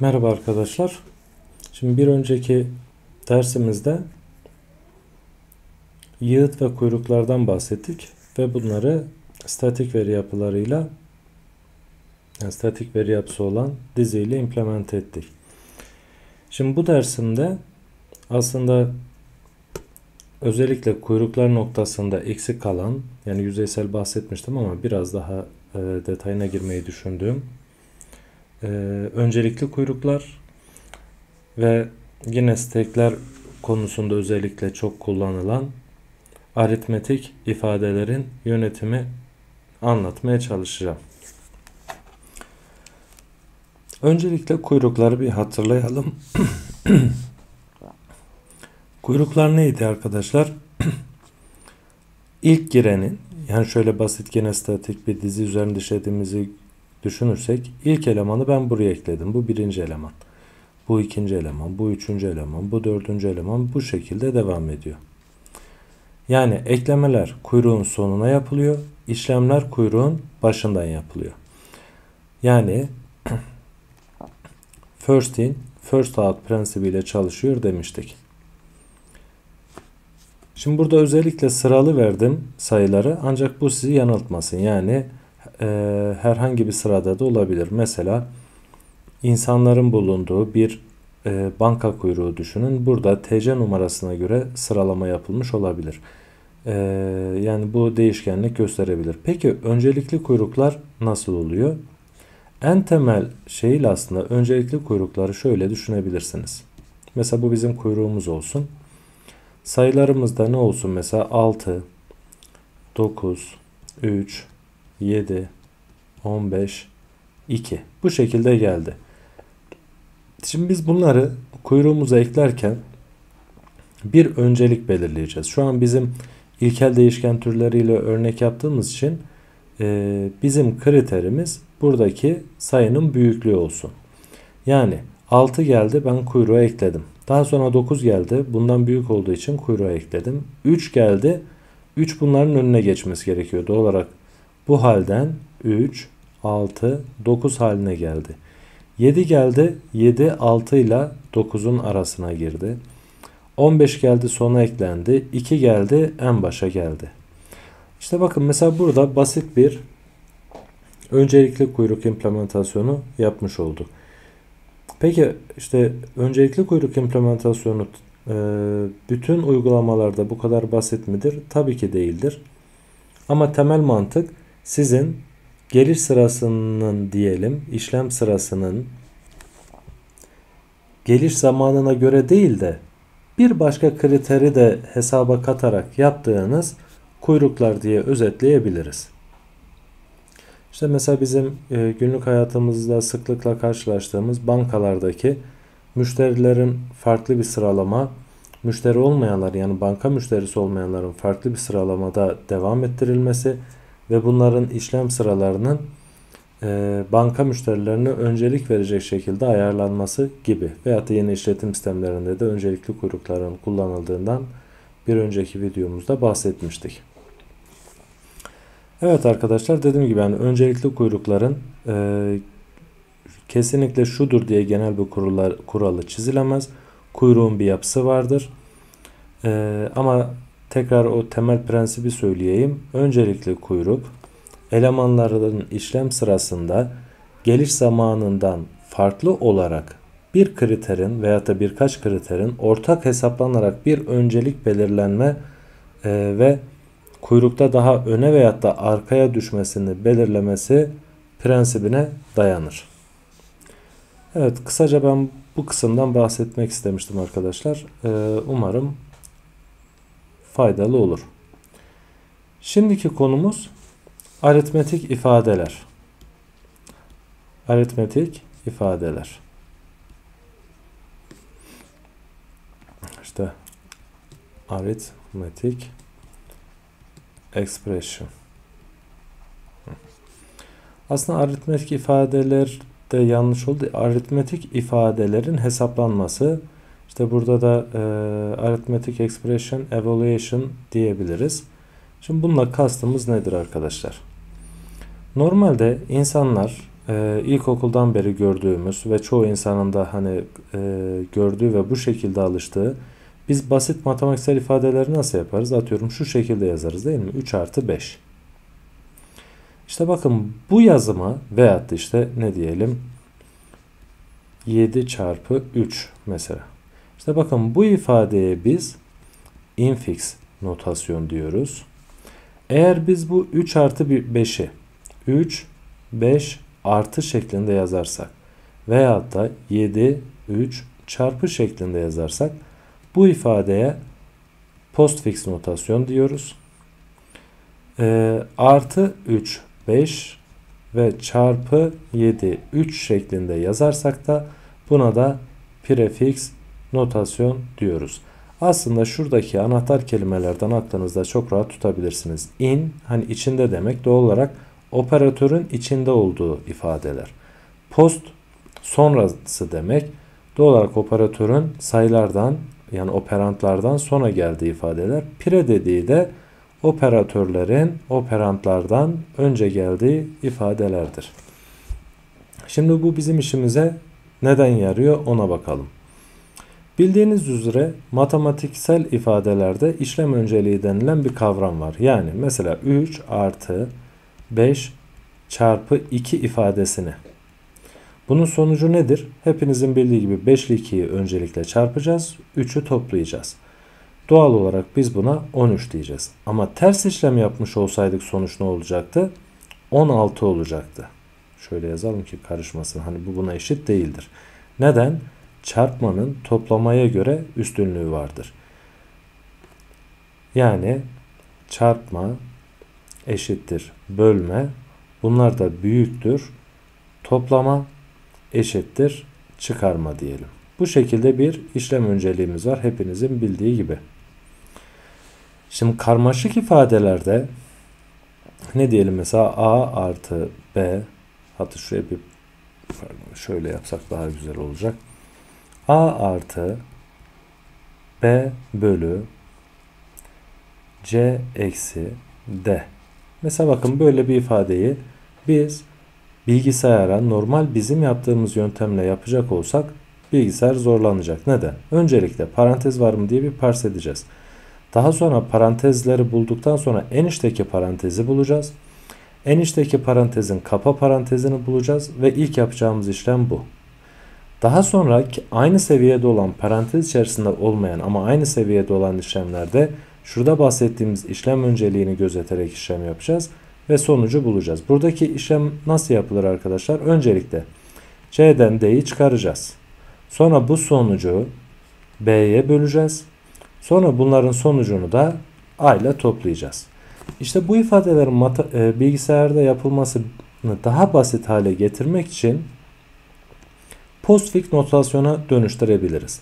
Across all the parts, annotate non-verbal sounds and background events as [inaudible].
Merhaba arkadaşlar. Şimdi bir önceki dersimizde yığıt ve kuyruklardan bahsettik ve bunları statik veri yapılarıyla yani statik veri yapısı olan diziyle implement ettik. Şimdi bu dersimde aslında özellikle kuyruklar noktasında eksik kalan yani yüzeysel bahsetmiştim ama biraz daha e, detayına girmeyi düşündüğüm e, öncelikli kuyruklar ve yine stekler konusunda özellikle çok kullanılan aritmetik ifadelerin yönetimi anlatmaya çalışacağım. Öncelikle kuyrukları bir hatırlayalım. [clears throat] Kuyruklar neydi arkadaşlar? [clears throat] İlk girenin yani şöyle basit gene statik bir dizi üzerinde işlediğimizi düşünürsek ilk elemanı ben buraya ekledim. Bu birinci eleman. Bu ikinci eleman, bu üçüncü eleman, bu dördüncü eleman bu şekilde devam ediyor. Yani eklemeler kuyruğun sonuna yapılıyor. işlemler kuyruğun başından yapılıyor. Yani [clears throat] first in, first out prensibiyle çalışıyor demiştik. Şimdi burada özellikle sıralı verdim sayıları ancak bu sizi yanıltmasın. Yani e, herhangi bir sırada da olabilir. Mesela insanların bulunduğu bir e, banka kuyruğu düşünün. Burada TC numarasına göre sıralama yapılmış olabilir. E, yani bu değişkenlik gösterebilir. Peki öncelikli kuyruklar nasıl oluyor? En temel şeyle aslında öncelikli kuyrukları şöyle düşünebilirsiniz. Mesela bu bizim kuyruğumuz olsun. Sayılarımızda ne olsun mesela 6, 9, 3, 7, 15, 2. Bu şekilde geldi. Şimdi biz bunları kuyruğumuza eklerken bir öncelik belirleyeceğiz. Şu an bizim ilkel değişken türleriyle örnek yaptığımız için e, bizim kriterimiz buradaki sayının büyüklüğü olsun. Yani 6 geldi ben kuyruğa ekledim. Daha sonra 9 geldi. Bundan büyük olduğu için kuyruğa ekledim. 3 geldi. 3 bunların önüne geçmesi gerekiyor. Doğal olarak bu halden 3, 6, 9 haline geldi. 7 geldi. 7 6 ile 9'un arasına girdi. 15 geldi sona eklendi. 2 geldi en başa geldi. İşte bakın mesela burada basit bir öncelikli kuyruk implementasyonu yapmış olduk. Peki işte öncelikli kuyruk implementasyonu e, bütün uygulamalarda bu kadar basit midir? Tabii ki değildir. Ama temel mantık sizin geliş sırasının diyelim işlem sırasının geliş zamanına göre değil de bir başka kriteri de hesaba katarak yaptığınız kuyruklar diye özetleyebiliriz. İşte mesela bizim e, günlük hayatımızda sıklıkla karşılaştığımız bankalardaki müşterilerin farklı bir sıralama, müşteri olmayanlar yani banka müşterisi olmayanların farklı bir sıralamada devam ettirilmesi ve bunların işlem sıralarının e, banka müşterilerine öncelik verecek şekilde ayarlanması gibi veyahut da yeni işletim sistemlerinde de öncelikli kuyrukların kullanıldığından bir önceki videomuzda bahsetmiştik. Evet arkadaşlar dediğim gibi yani öncelikli kuyrukların e, kesinlikle şudur diye genel bir kurallar, kuralı çizilemez. Kuyruğun bir yapısı vardır. E, ama tekrar o temel prensibi söyleyeyim. Öncelikli kuyruk elemanların işlem sırasında geliş zamanından farklı olarak bir kriterin veya da birkaç kriterin ortak hesaplanarak bir öncelik belirlenme e, ve kuyrukta daha öne veyahut da arkaya düşmesini belirlemesi prensibine dayanır. Evet kısaca ben bu kısımdan bahsetmek istemiştim arkadaşlar. Ee, umarım faydalı olur. Şimdiki konumuz aritmetik ifadeler. Aritmetik ifadeler. İşte aritmetik expression. Aslında aritmetik ifadeler de yanlış oldu. Aritmetik ifadelerin hesaplanması. İşte burada da e, arithmetic expression evaluation diyebiliriz. Şimdi bununla kastımız nedir arkadaşlar? Normalde insanlar e, ilkokuldan beri gördüğümüz ve çoğu insanın da hani e, gördüğü ve bu şekilde alıştığı biz basit matematiksel ifadeleri nasıl yaparız? Atıyorum şu şekilde yazarız değil mi? 3 artı 5. İşte bakın bu yazıma veyahut da işte ne diyelim 7 çarpı 3 mesela. İşte bakın bu ifadeye biz infix notasyon diyoruz. Eğer biz bu 3 artı 5'i 3, 5 artı şeklinde yazarsak veyahut da 7, 3 çarpı şeklinde yazarsak bu ifadeye postfix notasyon diyoruz. E, artı 3, 5 ve çarpı 7, 3 şeklinde yazarsak da buna da prefix notasyon diyoruz. Aslında şuradaki anahtar kelimelerden aklınızda çok rahat tutabilirsiniz. In hani içinde demek doğal olarak operatörün içinde olduğu ifadeler. Post sonrası demek doğal olarak operatörün sayılardan yani operantlardan sonra geldiği ifadeler. Pire dediği de operatörlerin operantlardan önce geldiği ifadelerdir. Şimdi bu bizim işimize neden yarıyor ona bakalım. Bildiğiniz üzere matematiksel ifadelerde işlem önceliği denilen bir kavram var. Yani mesela 3 artı 5 çarpı 2 ifadesini. Bunun sonucu nedir? Hepinizin bildiği gibi 5 ile 2'yi öncelikle çarpacağız. 3'ü toplayacağız. Doğal olarak biz buna 13 diyeceğiz. Ama ters işlem yapmış olsaydık sonuç ne olacaktı? 16 olacaktı. Şöyle yazalım ki karışmasın. Hani bu buna eşit değildir. Neden? Çarpmanın toplamaya göre üstünlüğü vardır. Yani çarpma eşittir bölme. Bunlar da büyüktür. Toplama eşittir çıkarma diyelim. Bu şekilde bir işlem önceliğimiz var hepinizin bildiği gibi. Şimdi karmaşık ifadelerde ne diyelim mesela a artı b hatta şuraya bir şöyle yapsak daha güzel olacak. A artı b bölü c eksi d. Mesela bakın böyle bir ifadeyi biz bilgisayara normal bizim yaptığımız yöntemle yapacak olsak bilgisayar zorlanacak. Neden? Öncelikle parantez var mı diye bir parse edeceğiz. Daha sonra parantezleri bulduktan sonra en içteki parantezi bulacağız. En içteki parantezin kapa parantezini bulacağız ve ilk yapacağımız işlem bu. Daha sonra aynı seviyede olan parantez içerisinde olmayan ama aynı seviyede olan işlemlerde şurada bahsettiğimiz işlem önceliğini gözeterek işlem yapacağız ve sonucu bulacağız. Buradaki işlem nasıl yapılır arkadaşlar? Öncelikle C'den D'yi çıkaracağız. Sonra bu sonucu B'ye böleceğiz. Sonra bunların sonucunu da A ile toplayacağız. İşte bu ifadelerin e, bilgisayarda yapılmasını daha basit hale getirmek için postfix notasyona dönüştürebiliriz.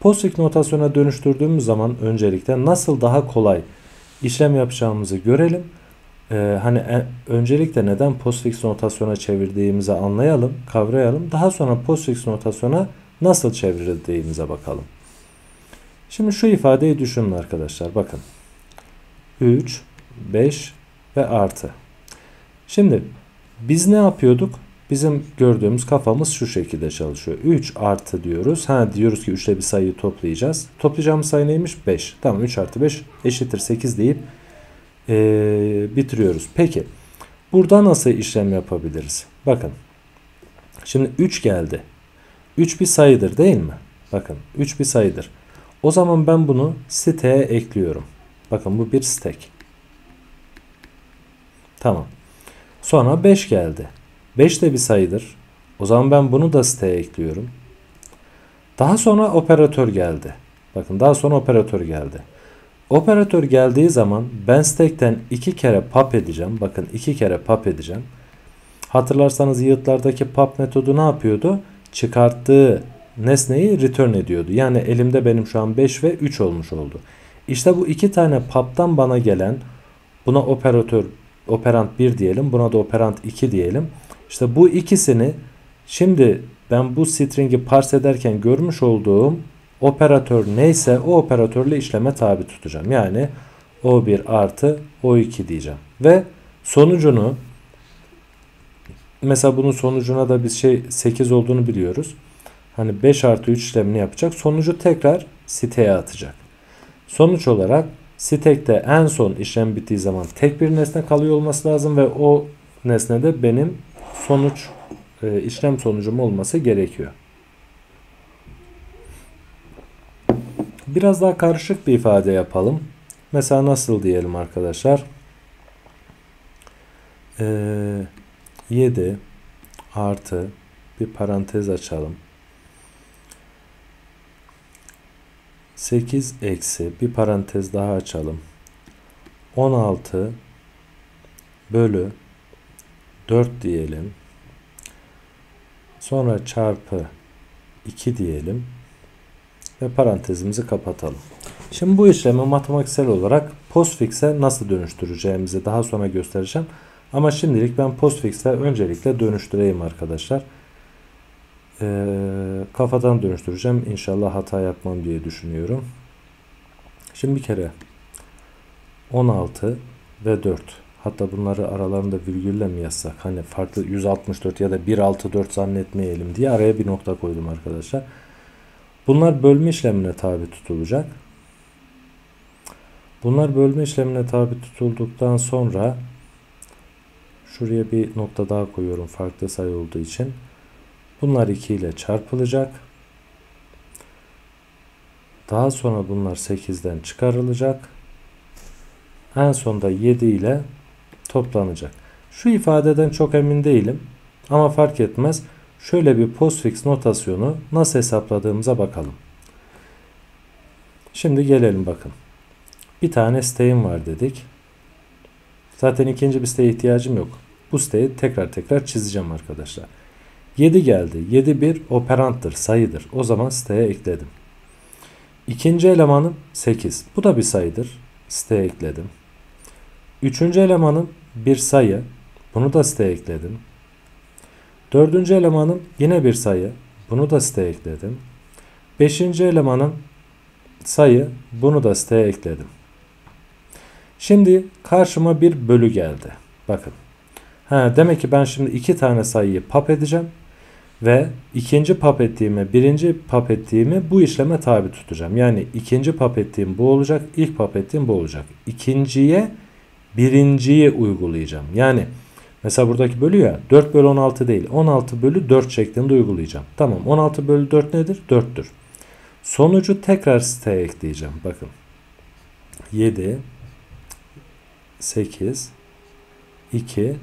Postfix notasyona dönüştürdüğümüz zaman öncelikle nasıl daha kolay işlem yapacağımızı görelim. Ee, hani en, öncelikle neden postfix notasyona çevirdiğimizi anlayalım, kavrayalım. Daha sonra postfix notasyona nasıl çevirdiğimize bakalım. Şimdi şu ifadeyi düşünün arkadaşlar. Bakın. 3, 5 ve artı. Şimdi biz ne yapıyorduk? Bizim gördüğümüz kafamız şu şekilde çalışıyor. 3 artı diyoruz. Ha diyoruz ki 3 ile bir sayıyı toplayacağız. Toplayacağımız sayı neymiş? 5. Tamam 3 artı 5 eşittir 8 deyip ee, bitiriyoruz. Peki burada nasıl işlem yapabiliriz? Bakın. Şimdi 3 geldi. 3 bir sayıdır değil mi? Bakın 3 bir sayıdır. O zaman ben bunu siteye ekliyorum. Bakın bu bir stack. Tamam. Sonra 5 geldi. 5 de bir sayıdır. O zaman ben bunu da siteye ekliyorum. Daha sonra operatör geldi. Bakın daha sonra operatör geldi. Operatör geldiği zaman ben stack'ten iki kere pop edeceğim. Bakın iki kere pop edeceğim. Hatırlarsanız yığıtlardaki pop metodu ne yapıyordu? Çıkarttığı nesneyi return ediyordu. Yani elimde benim şu an 5 ve 3 olmuş oldu. İşte bu iki tane pop'tan bana gelen buna operatör operant 1 diyelim. Buna da operant 2 diyelim. İşte bu ikisini şimdi ben bu string'i parse ederken görmüş olduğum operatör neyse o operatörle işleme tabi tutacağım. Yani O1 artı O2 diyeceğim. Ve sonucunu mesela bunun sonucuna da biz şey 8 olduğunu biliyoruz. Hani 5 artı 3 işlemini yapacak. Sonucu tekrar siteye atacak. Sonuç olarak stekte en son işlem bittiği zaman tek bir nesne kalıyor olması lazım ve o nesnede benim sonuç e, işlem sonucum olması gerekiyor. Biraz daha karışık bir ifade yapalım. Mesela nasıl diyelim arkadaşlar? Ee, 7 artı bir parantez açalım. 8 eksi bir parantez daha açalım. 16 bölü 4 diyelim. Sonra çarpı 2 diyelim. Ve parantezimizi kapatalım. Şimdi bu işlemi matematiksel olarak postfix'e nasıl dönüştüreceğimizi daha sonra göstereceğim. Ama şimdilik ben postfix'e öncelikle dönüştüreyim arkadaşlar. Ee, kafadan dönüştüreceğim. İnşallah hata yapmam diye düşünüyorum. Şimdi bir kere 16 ve 4. Hatta bunları aralarında virgülle mi yazsak? Hani farklı 164 ya da 164 zannetmeyelim diye araya bir nokta koydum arkadaşlar. Bunlar bölme işlemine tabi tutulacak. Bunlar bölme işlemine tabi tutulduktan sonra şuraya bir nokta daha koyuyorum farklı sayı olduğu için. Bunlar 2 ile çarpılacak. Daha sonra bunlar 8'den çıkarılacak. En sonda 7 ile toplanacak. Şu ifadeden çok emin değilim. Ama fark etmez. Şöyle bir postfix notasyonu nasıl hesapladığımıza bakalım. Şimdi gelelim bakın. Bir tane siteğim var dedik. Zaten ikinci bir siteye ihtiyacım yok. Bu siteyi tekrar tekrar çizeceğim arkadaşlar. 7 geldi. 7 bir operanttır, sayıdır. O zaman siteye ekledim. İkinci elemanım 8. Bu da bir sayıdır. Siteye ekledim. Üçüncü elemanım bir sayı. Bunu da siteye ekledim. Dördüncü elemanım yine bir sayı. Bunu da siteye ekledim. Beşinci elemanım sayı. Bunu da siteye ekledim. Şimdi karşıma bir bölü geldi. Bakın. Ha, demek ki ben şimdi iki tane sayıyı pap edeceğim. Ve ikinci pap ettiğimi, birinci pap ettiğimi bu işleme tabi tutacağım. Yani ikinci pap ettiğim bu olacak, ilk pap ettiğim bu olacak. İkinciye birinciyi uygulayacağım. Yani mesela buradaki bölü ya 4 bölü 16 değil 16 bölü 4 şeklinde uygulayacağım. Tamam 16 bölü 4 nedir? 4'tür. Sonucu tekrar siteye ekleyeceğim. Bakın 7 8 2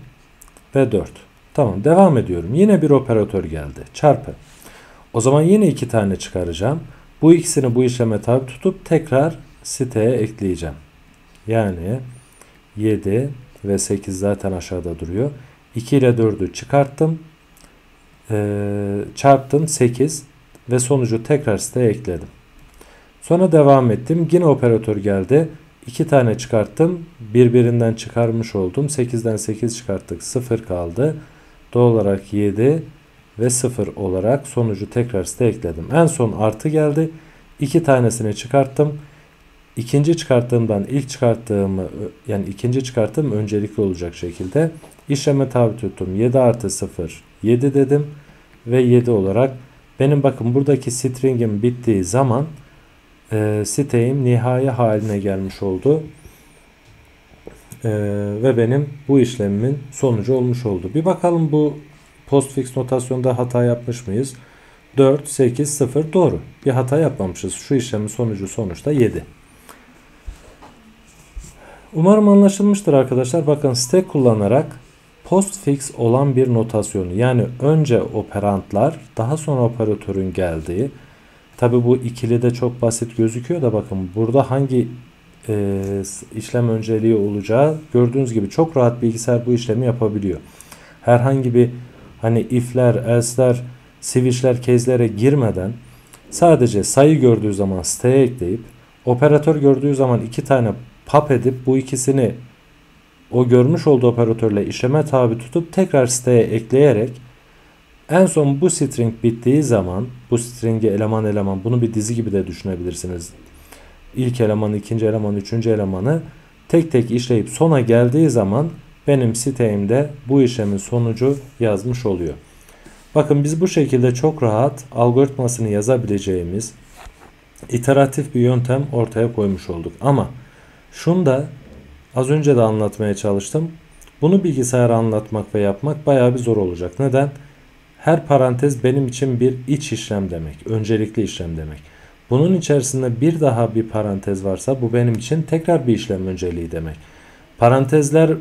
ve 4. Tamam devam ediyorum. Yine bir operatör geldi. Çarpı. O zaman yine iki tane çıkaracağım. Bu ikisini bu işleme tabi tutup tekrar siteye ekleyeceğim. Yani 7 ve 8 zaten aşağıda duruyor. 2 ile 4'ü çıkarttım. Ee, çarptım 8 ve sonucu tekrar siteye ekledim. Sonra devam ettim. Yine operatör geldi. 2 tane çıkarttım. Birbirinden çıkarmış oldum. 8'den 8 çıkarttık. 0 kaldı. Doğal olarak 7 ve 0 olarak sonucu tekrar site ekledim. En son artı geldi. 2 tanesini çıkarttım. İkinci çıkarttığımdan ilk çıkarttığımı yani ikinci çıkarttığım öncelikli olacak şekilde işleme tabi tuttum. 7 artı 0 7 dedim ve 7 olarak benim bakın buradaki stringim bittiği zaman e, siteyim nihai haline gelmiş oldu. E, ve benim bu işlemimin sonucu olmuş oldu. Bir bakalım bu postfix notasyonda hata yapmış mıyız? 4, 8, 0 doğru. Bir hata yapmamışız. Şu işlemin sonucu sonuçta 7. Umarım anlaşılmıştır arkadaşlar. Bakın stack kullanarak postfix olan bir notasyonu yani önce operantlar daha sonra operatörün geldiği tabi bu ikili de çok basit gözüküyor da bakın burada hangi e, işlem önceliği olacağı gördüğünüz gibi çok rahat bilgisayar bu işlemi yapabiliyor. Herhangi bir hani if'ler, else'ler, switch'ler, case'lere girmeden sadece sayı gördüğü zaman siteye ekleyip operatör gördüğü zaman iki tane pap edip bu ikisini o görmüş olduğu operatörle işleme tabi tutup tekrar siteye ekleyerek en son bu string bittiği zaman bu stringi eleman eleman bunu bir dizi gibi de düşünebilirsiniz. İlk elemanı, ikinci elemanı, üçüncü elemanı tek tek işleyip sona geldiği zaman benim siteimde bu işlemin sonucu yazmış oluyor. Bakın biz bu şekilde çok rahat algoritmasını yazabileceğimiz iteratif bir yöntem ortaya koymuş olduk. Ama şunu da az önce de anlatmaya çalıştım. Bunu bilgisayara anlatmak ve yapmak bayağı bir zor olacak. Neden? Her parantez benim için bir iç işlem demek. Öncelikli işlem demek. Bunun içerisinde bir daha bir parantez varsa bu benim için tekrar bir işlem önceliği demek. Parantezler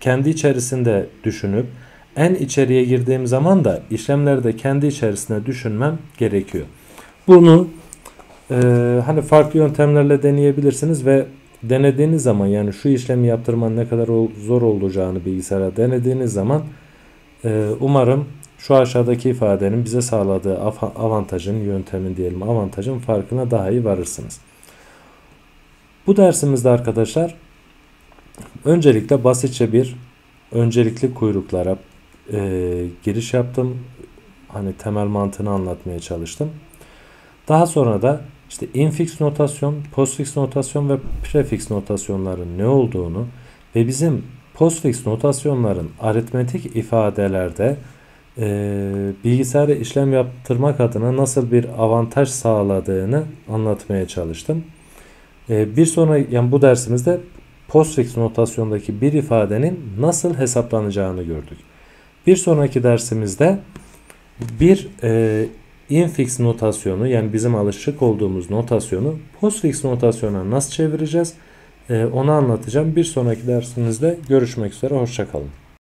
kendi içerisinde düşünüp en içeriye girdiğim zaman da işlemleri de kendi içerisinde düşünmem gerekiyor. Bunu e, hani farklı yöntemlerle deneyebilirsiniz ve denediğiniz zaman yani şu işlemi yaptırmanın ne kadar zor olacağını bilgisayara denediğiniz zaman e, umarım şu aşağıdaki ifadenin bize sağladığı avantajın, yöntemin diyelim avantajın farkına daha iyi varırsınız. Bu dersimizde arkadaşlar öncelikle basitçe bir öncelikli kuyruklara e, giriş yaptım. Hani temel mantığını anlatmaya çalıştım. Daha sonra da işte infix notasyon, postfix notasyon ve prefix notasyonların ne olduğunu ve bizim postfix notasyonların aritmetik ifadelerde e, bilgisayara işlem yaptırmak adına nasıl bir avantaj sağladığını anlatmaya çalıştım. E, bir sonra yani bu dersimizde postfix notasyondaki bir ifadenin nasıl hesaplanacağını gördük. Bir sonraki dersimizde bir e, infix notasyonu yani bizim alışık olduğumuz notasyonu postfix notasyona nasıl çevireceğiz? E, onu anlatacağım. Bir sonraki dersimizde görüşmek üzere. Hoşçakalın.